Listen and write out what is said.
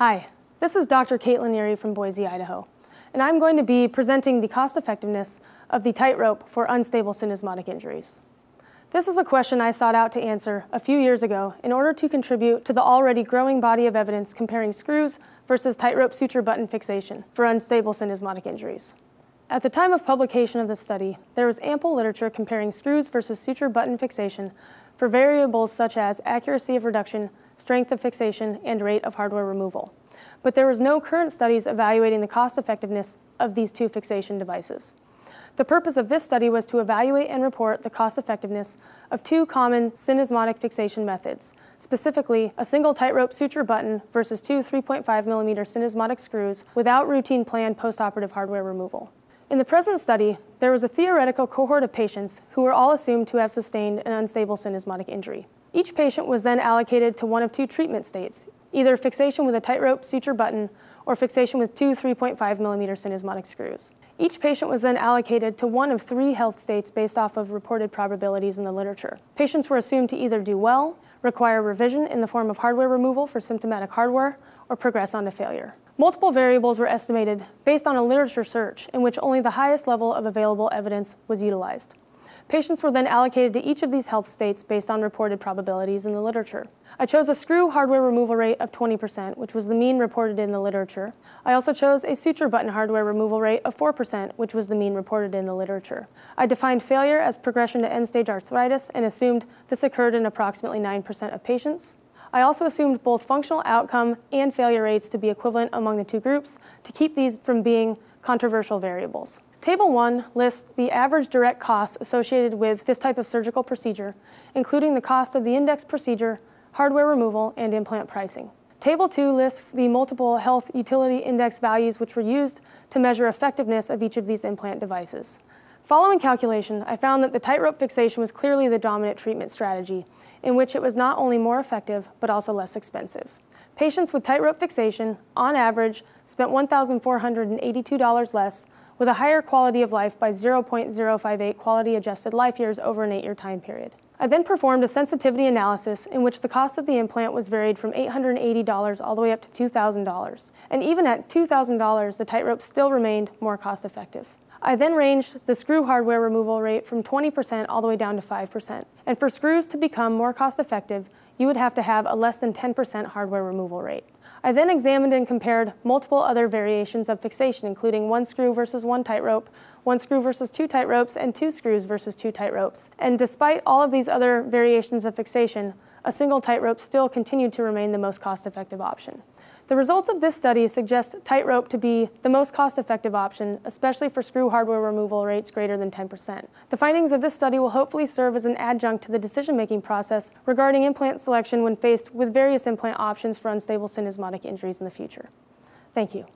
Hi, this is Dr. Kaitlin Neary from Boise, Idaho, and I'm going to be presenting the cost effectiveness of the tightrope for unstable syndesmotic injuries. This was a question I sought out to answer a few years ago in order to contribute to the already growing body of evidence comparing screws versus tightrope suture button fixation for unstable syndesmotic injuries. At the time of publication of this study, there was ample literature comparing screws versus suture button fixation for variables such as accuracy of reduction, strength of fixation, and rate of hardware removal. But there was no current studies evaluating the cost effectiveness of these two fixation devices. The purpose of this study was to evaluate and report the cost effectiveness of two common syndesmotic fixation methods, specifically a single tightrope suture button versus two 3.5 millimeter syndesmotic screws without routine planned postoperative hardware removal. In the present study, there was a theoretical cohort of patients who were all assumed to have sustained an unstable syndesmotic injury. Each patient was then allocated to one of two treatment states, either fixation with a tightrope suture button or fixation with two 3.5 millimeter syndesmotic screws. Each patient was then allocated to one of three health states based off of reported probabilities in the literature. Patients were assumed to either do well, require revision in the form of hardware removal for symptomatic hardware, or progress on to failure. Multiple variables were estimated based on a literature search in which only the highest level of available evidence was utilized. Patients were then allocated to each of these health states based on reported probabilities in the literature. I chose a screw hardware removal rate of 20%, which was the mean reported in the literature. I also chose a suture button hardware removal rate of 4%, which was the mean reported in the literature. I defined failure as progression to end-stage arthritis and assumed this occurred in approximately 9% of patients. I also assumed both functional outcome and failure rates to be equivalent among the two groups to keep these from being controversial variables. Table 1 lists the average direct costs associated with this type of surgical procedure, including the cost of the index procedure, hardware removal, and implant pricing. Table 2 lists the multiple health utility index values which were used to measure effectiveness of each of these implant devices. Following calculation, I found that the tightrope fixation was clearly the dominant treatment strategy, in which it was not only more effective, but also less expensive. Patients with tightrope fixation, on average, spent $1,482 less with a higher quality of life by 0.058 quality adjusted life years over an eight-year time period. I then performed a sensitivity analysis in which the cost of the implant was varied from $880 all the way up to $2,000. And even at $2,000, the tightrope still remained more cost effective. I then ranged the screw hardware removal rate from 20% all the way down to 5%. And for screws to become more cost effective, you would have to have a less than 10% hardware removal rate. I then examined and compared multiple other variations of fixation, including one screw versus one tightrope, one screw versus two tight ropes, and two screws versus two tight ropes. And despite all of these other variations of fixation, a single tightrope still continued to remain the most cost-effective option. The results of this study suggest tightrope to be the most cost-effective option, especially for screw hardware removal rates greater than 10%. The findings of this study will hopefully serve as an adjunct to the decision-making process regarding implant selection when faced with various implant options for unstable syndesmotic injuries in the future. Thank you.